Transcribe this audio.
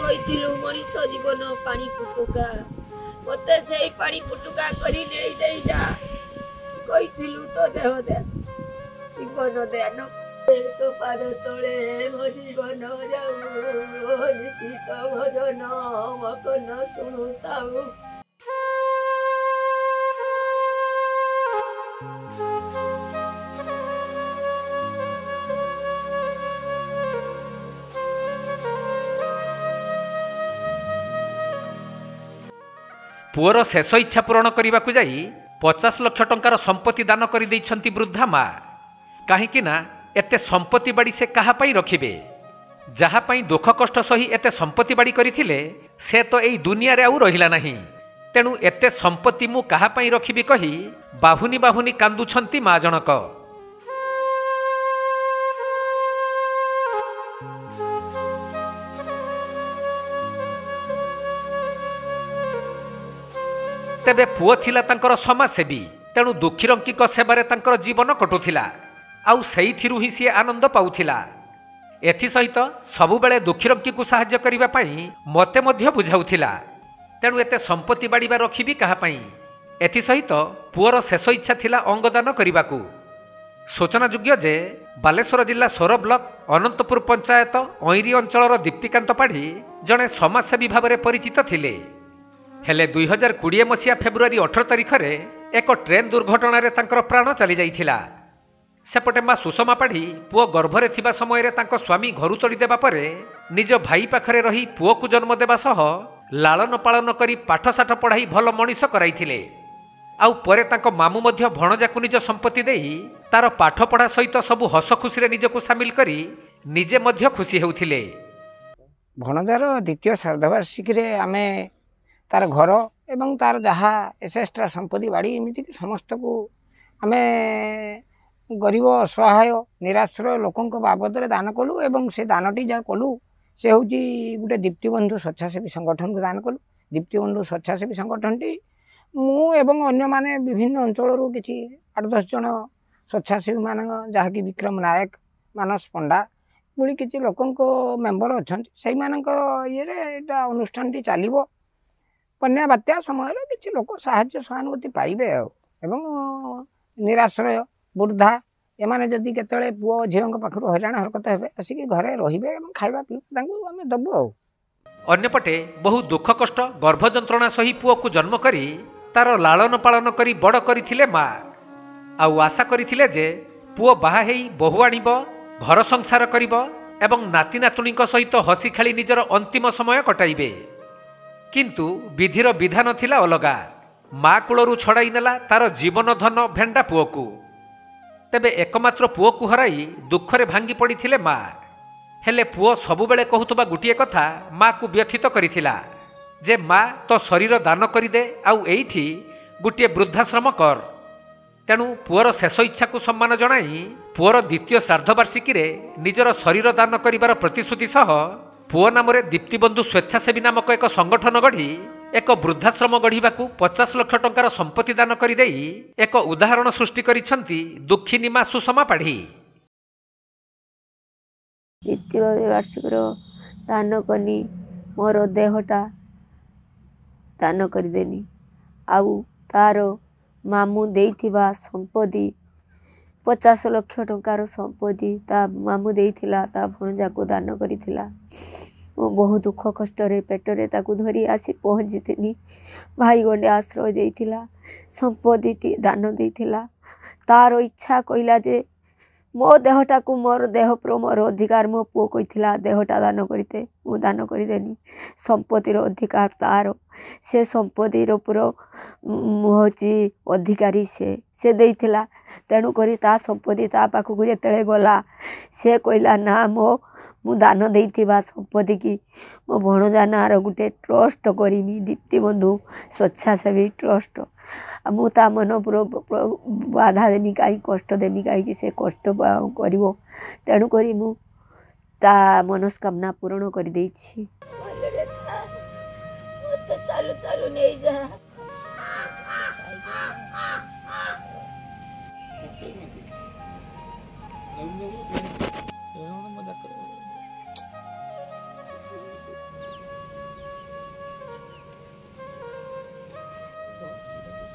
କହିଥିଲୁ ମଣିଷ ଜୀବନ ପାଣି ଫୁଟୁକା। ମତେ ସେଇ ପାଣି ଫୁଟୁକା କରି ନେଇ ଦେଇ ଯା। କହିଥିଲୁ ତ ଦେହ ଦେ ଜୀବନ ଦାନ ତୋ ପାଦ ତଳେ ମୋ ଜୀବନ ଯାଉ ନିଶ୍ଚିତ ଭଜନ ମକନ ଶୁଣୁଥାଉ। ପୁଅର ଶେଷ ଇଚ୍ଛା ପୂରଣ କରିବାକୁ ଯାଇ ପଚାଶ ଲକ୍ଷ ଟଙ୍କାର ସମ୍ପତ୍ତି ଦାନ କରିଦେଇଛନ୍ତି ବୃଦ୍ଧା ମା। କାହିଁକି ନା ଏତେ ସମ୍ପତ୍ତି ବାଡ଼ି ସେ କାହା ପାଇଁ ରଖିବେ? ଯାହା ପାଇଁ ଦୁଃଖ କଷ୍ଟ ସହି ଏତେ ସମ୍ପତ୍ତି ବାଡ଼ି କରିଥିଲେ ସେ ତ ଏଇ ଦୁନିଆରେ ଆଉ ରହିଲା ନାହିଁ। ତେଣୁ ଏତେ ସମ୍ପତ୍ତି ମୁଁ କାହା ପାଇଁ ରଖିବି କହି ବାହୁନି ବାହୁନି କାନ୍ଦୁଛନ୍ତି ମା ଜଣକ। ତେବେ ପୁଅ ଥିଲା ତାଙ୍କର ସମାଜସେବୀ ତେଣୁ ଦୁଃଖୀରଙ୍କୀଙ୍କ ସେବାରେ ତାଙ୍କର ଜୀବନ କଟୁଥିଲା ଆଉ ସେଇଥିରୁ ହିଁ ସିଏ ଆନନ୍ଦ ପାଉଥିଲା। ଏଥିସହିତ ସବୁବେଳେ ଦୁଃଖୀରଙ୍କୀକୁ ସାହାଯ୍ୟ କରିବା ପାଇଁ ମୋତେ ମଧ୍ୟ ବୁଝାଉଥିଲା। ତେଣୁ ଏତେ ସମ୍ପତ୍ତି ବାଡ଼ିବା ରଖିବି କାହା ପାଇଁ? ଏଥିସହିତ ପୁଅର ଶେଷ ଇଚ୍ଛା ଥିଲା ଅଙ୍ଗଦାନ କରିବାକୁ। ସୂଚନାଯୋଗ୍ୟ ଯେ ବାଲେଶ୍ୱର ଜିଲ୍ଲା ସୋର ବ୍ଲକ ଅନନ୍ତପୁର ପଞ୍ଚାୟତ ଅଇରି ଅଞ୍ଚଳର ଦୀପ୍ତିକାନ୍ତ ପାଢ଼ୀ ଜଣେ ସମାଜସେବୀ ଭାବରେ ପରିଚିତ ଥିଲେ। ହେଲେ ଦୁଇ ହଜାର କୋଡ଼ିଏ ମସିହା ଫେବୃଆରୀ ଅଠର ତାରିଖରେ ଏକ ଟ୍ରେନ୍ ଦୁର୍ଘଟଣାରେ ତାଙ୍କର ପ୍ରାଣ ଚାଲିଯାଇଥିଲା। ସେପଟେ ମା ସୁଷମା ପାଢ଼ୀ ପୁଅ ଗର୍ଭରେ ଥିବା ସମୟରେ ତାଙ୍କ ସ୍ୱାମୀ ଘରୁ ତଡ଼ିଦେବା ପରେ ନିଜ ଭାଇ ପାଖରେ ରହି ପୁଅକୁ ଜନ୍ମ ଦେବା ସହ ଲାଳନ ପାଳନ କରି ପାଠଶାଠ ପଢ଼ାଇ ଭଲ ମଣିଷ କରାଇଥିଲେ। ଆଉ ପରେ ତାଙ୍କ ମାମୁଁ ମଧ୍ୟ ଭଣଜାକୁ ନିଜ ସମ୍ପତ୍ତି ଦେଇ ତାର ପାଠପଢ଼ା ସହିତ ସବୁ ହସ ଖୁସିରେ ନିଜକୁ ସାମିଲ କରି ନିଜେ ମଧ୍ୟ ଖୁସି ହେଉଥିଲେ। ଭଣଜାର ଦ୍ୱିତୀୟ ଶ୍ରାଦ୍ଧବାର୍ଷିକୀରେ ଆମେ ତାର ଘର ଏବଂ ତାର ଯାହା ଏସେଷ୍ଟ୍ରା ସମ୍ପତ୍ତି ବାଡ଼ି ଏମିତିକି ସମସ୍ତକୁ ଆମେ ଗରିବ ଅସହାୟ ନିରାଶ୍ରୟ ଲୋକଙ୍କ ବାବଦରେ ଦାନ କଲୁ ଏବଂ ସେ ଦାନଟି ଯାହା କଲୁ ସେ ହେଉଛି ଗୋଟେ ଦୀପ୍ତିବନ୍ଧୁ ସ୍ୱେଚ୍ଛାସେବୀ ସଂଗଠନକୁ ଦାନ କଲୁ। ଦୀପ୍ତିବନ୍ଧୁ ସ୍ୱେଚ୍ଛାସେବୀ ସଂଗଠନଟି ମୁଁ ଏବଂ ଅନ୍ୟମାନେ ବିଭିନ୍ନ ଅଞ୍ଚଳରୁ କିଛି ଆଠ ଦଶ ଜଣ ସ୍ୱେଚ୍ଛାସେବୀମାନ ଯାହାକି ବିକ୍ରମ ନାୟକ ମାନସ ପଣ୍ଡା ଏଭଳି କିଛି ଲୋକଙ୍କ ମେମ୍ବର ଅଛନ୍ତି ସେଇମାନଙ୍କ ଇଏରେ ଏଇଟା ଅନୁଷ୍ଠାନଟି ଚାଲିବ। ବନ୍ୟା ବାତ୍ୟା ସମୟରେ କିଛି ଲୋକ ସାହାଯ୍ୟ ସହାନୁଭୂତି ପାଇବେ ଆଉ। ଏବଂ ନିରାଶ୍ରୟ ବୃଦ୍ଧା ଏମାନେ ଯଦି କେତେବେଳେ ପୁଅ ଝିଅଙ୍କ ପାଖରୁ ହଇରାଣ ହରକତ ହେବେ ଆସିକି ଘରେ ରହିବେ ଏବଂ ଖାଇବା ପିଇବା ତାଙ୍କୁ ଆମେ ଦେବୁ ଆଉ। ଅନ୍ୟପଟେ ବହୁ ଦୁଃଖ କଷ୍ଟ ଗର୍ଭ ଯନ୍ତ୍ରଣା ସହି ପୁଅକୁ ଜନ୍ମ କରି ତାର ଲାଳନ ପାଳନ କରି ବଡ଼ କରିଥିଲେ ମା। ଆଉ ଆଶା କରିଥିଲେ ଯେ ପୁଅ ବାହା ହେଇ ବୋହୂ ଆଣିବ ଘର ସଂସାର କରିବ ଏବଂ ନାତି ନାତୁଣୀଙ୍କ ସହିତ ହସି ଖେଳି ନିଜର ଅନ୍ତିମ ସମୟ କଟାଇବେ। କିନ୍ତୁ ବିଧିର ବିଧାନ ଥିଲା ଅଲଗା। ମା କୂଳରୁ ଛଡ଼ାଇ ନେଲା ତାର ଜୀବନ ଧନ ଭେଣ୍ଡା ପୁଅକୁ। ତେବେ ଏକମାତ୍ର ପୁଅକୁ ହରାଇ ଦୁଃଖରେ ଭାଙ୍ଗି ପଡ଼ିଥିଲେ ମା। ହେଲେ ପୁଅ ସବୁବେଳେ କହୁଥିବା ଗୋଟିଏ କଥା ମାକୁ ବ୍ୟଥିତ କରିଥିଲା ଯେ ମା ତୋ ଶରୀର ଦାନ କରିଦେ ଆଉ ଏଇଠି ଗୋଟିଏ ବୃଦ୍ଧାଶ୍ରମ କର। ତେଣୁ ପୁଅର ଶେଷ ଇଚ୍ଛାକୁ ସମ୍ମାନ ଜଣାଇ ପୁଅର ଦ୍ୱିତୀୟ ଶ୍ରାଦ୍ଧବାର୍ଷିକୀରେ ନିଜର ଶରୀର ଦାନ କରିବାର ପ୍ରତିଶ୍ରୁତି ସହ ପୁଅ ନାମରେ ଦୀପ୍ତିବନ୍ଧୁ ସ୍ୱେଚ୍ଛାସେବୀ ନାମକ ଏକ ସଂଗଠନ ଗଢ଼ି ଏକ ବୃଦ୍ଧାଶ୍ରମ ଗଢ଼ିବାକୁ ପଚାଶ ଲକ୍ଷ ଟଙ୍କାର ସମ୍ପତ୍ତି ଦାନ କରିଦେଇ ଏକ ଉଦାହରଣ ସୃଷ୍ଟି କରିଛନ୍ତି ଦୁଃଖିନୀ ମା ସୁଷମା ପାଢ଼ୀ। ବାର୍ଷିକର ଦାନ କନି ମୋର ଦେହଟା ଦାନ କରିଦେନି। ଆଉ ତାର ମାମୁଁ ଦେଇଥିବା ସମ୍ପତ୍ତି ପଚାଶ ଲକ୍ଷ ଟଙ୍କାର ସମ୍ପତ୍ତି ତା ମାମୁଁ ଦେଇଥିଲା ତା ଭଣଜାକୁ ଦାନ କରିଥିଲା। ମୁଁ ବହୁ ଦୁଃଖ କଷ୍ଟରେ ପେଟରେ ତାକୁ ଧରି ଆସି ପହଞ୍ଚିଥିଲି। ଭାଇ ଗଣ୍ଡେ ଆଶ୍ରୟ ଦେଇଥିଲା ସମ୍ପତ୍ତିଟି ଦାନ ଦେଇଥିଲା। ତାର ଇଚ୍ଛା କହିଲା ଯେ ମୋ ଦେହଟାକୁ ମୋର ଦେହ ପ୍ର ମୋର ଅଧିକାର ମୋ ପୁଅ କହିଥିଲା ଦେହଟା ଦାନ କରିଦେ ମୁଁ ଦାନ କରିଦେନି। ସମ୍ପତ୍ତିର ଅଧିକାର ତାର। ସେ ସମ୍ପତ୍ତିର ପୁର ହେଉଛି ଅଧିକାରୀ ସେ। ସେ ଦେଇଥିଲା। ତେଣୁକରି ତା ସମ୍ପତ୍ତି ତା ପାଖକୁ ଯେତେବେଳେ ଗଲା ସେ କହିଲା ନା ମୋ ମୁଁ ଦାନ ଦେଇଥିବା ସମ୍ପତ୍ତିକି ମୋ ଭଣଜା ନାଁର ଗୋଟେ ଟ୍ରଷ୍ଟ କରିମି ଦୀପ୍ତିବନ୍ଧୁ ସ୍ୱେଚ୍ଛାସେବୀ ଟ୍ରଷ୍ଟ। ମୁଁ ତା ମନ ପୁର ବାଧା ଦେମି କାହିଁକି କଷ୍ଟ ଦେମି କାହିଁକି ସେ କଷ୍ଟ କରିବ। ତେଣୁକରି ମୁଁ ତା ମନସ୍କାମନା ପୂରଣ କରିଦେଇଛି। ଚାଲୁ ଚାଲୁ ନେଇଯା।